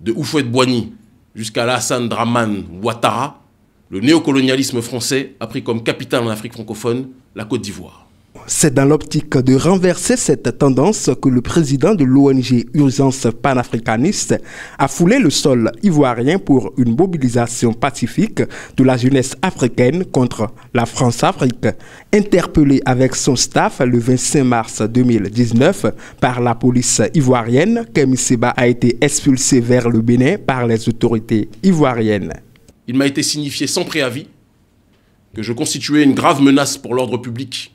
de Houphouët-Boigny jusqu'à Hassan Draman Ouattara, le néocolonialisme français a pris comme capitale en Afrique francophone la Côte d'Ivoire. C'est dans l'optique de renverser cette tendance que le président de l'ONG Urgence panafricaniste a foulé le sol ivoirien pour une mobilisation pacifique de la jeunesse africaine contre la France-Afrique. Interpellé avec son staff le 25 mars 2019 par la police ivoirienne, Kemi Seba a été expulsé vers le Bénin par les autorités ivoiriennes. Il m'a été signifié sans préavis que je constituais une grave menace pour l'ordre public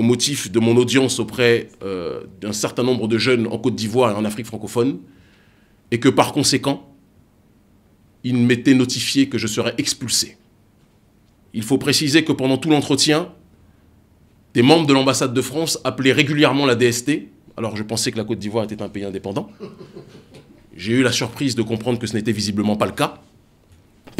au motif de mon audience auprès euh, d'un certain nombre de jeunes en Côte d'Ivoire et en Afrique francophone, et que par conséquent, il m'était notifié que je serais expulsé. Il faut préciser que pendant tout l'entretien, des membres de l'ambassade de France appelaient régulièrement la DST, alors je pensais que la Côte d'Ivoire était un pays indépendant. J'ai eu la surprise de comprendre que ce n'était visiblement pas le cas.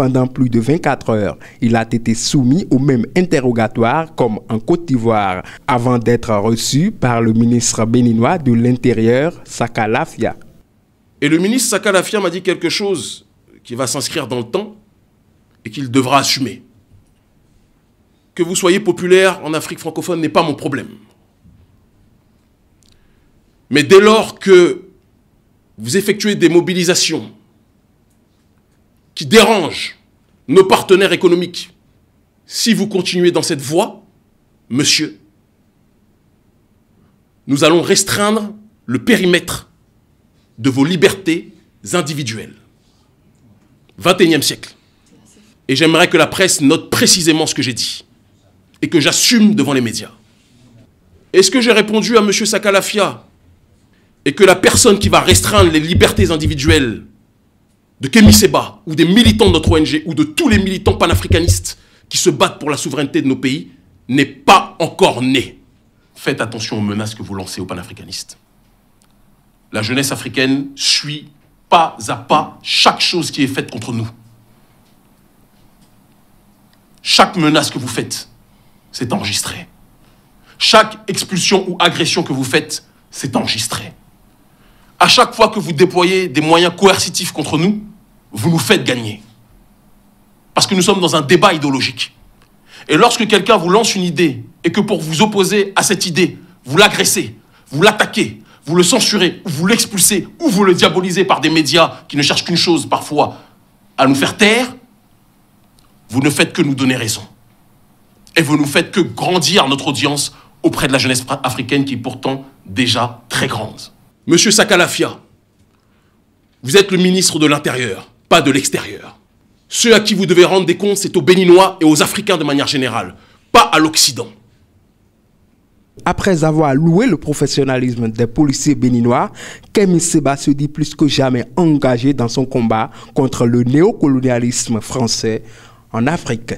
Pendant plus de 24 heures, il a été soumis au même interrogatoire comme en Côte d'Ivoire avant d'être reçu par le ministre béninois de l'Intérieur, Sakalafia. Et le ministre Sakalafia m'a dit quelque chose qui va s'inscrire dans le temps et qu'il devra assumer. Que vous soyez populaire en Afrique francophone n'est pas mon problème. Mais dès lors que vous effectuez des mobilisations qui dérange nos partenaires économiques, si vous continuez dans cette voie, monsieur, nous allons restreindre le périmètre de vos libertés individuelles. 21e siècle. Et j'aimerais que la presse note précisément ce que j'ai dit et que j'assume devant les médias. Est-ce que j'ai répondu à M. Sakalafia et que la personne qui va restreindre les libertés individuelles de Kémy Seba ou des militants de notre ONG ou de tous les militants panafricanistes qui se battent pour la souveraineté de nos pays n'est pas encore né. Faites attention aux menaces que vous lancez aux panafricanistes. La jeunesse africaine suit pas à pas chaque chose qui est faite contre nous. Chaque menace que vous faites, c'est enregistré. Chaque expulsion ou agression que vous faites, c'est enregistré. À chaque fois que vous déployez des moyens coercitifs contre nous, vous nous faites gagner. Parce que nous sommes dans un débat idéologique. Et lorsque quelqu'un vous lance une idée et que pour vous opposer à cette idée, vous l'agressez, vous l'attaquez, vous le censurez, vous l'expulsez, ou vous le diabolisez par des médias qui ne cherchent qu'une chose parfois, à nous faire taire, vous ne faites que nous donner raison. Et vous ne faites que grandir notre audience auprès de la jeunesse africaine qui est pourtant déjà très grande. Monsieur Sakalafia, vous êtes le ministre de l'Intérieur pas de l'extérieur. Ceux à qui vous devez rendre des comptes, c'est aux Béninois et aux Africains de manière générale, pas à l'Occident. Après avoir loué le professionnalisme des policiers béninois, Kemi Seba se dit plus que jamais engagé dans son combat contre le néocolonialisme français en Afrique.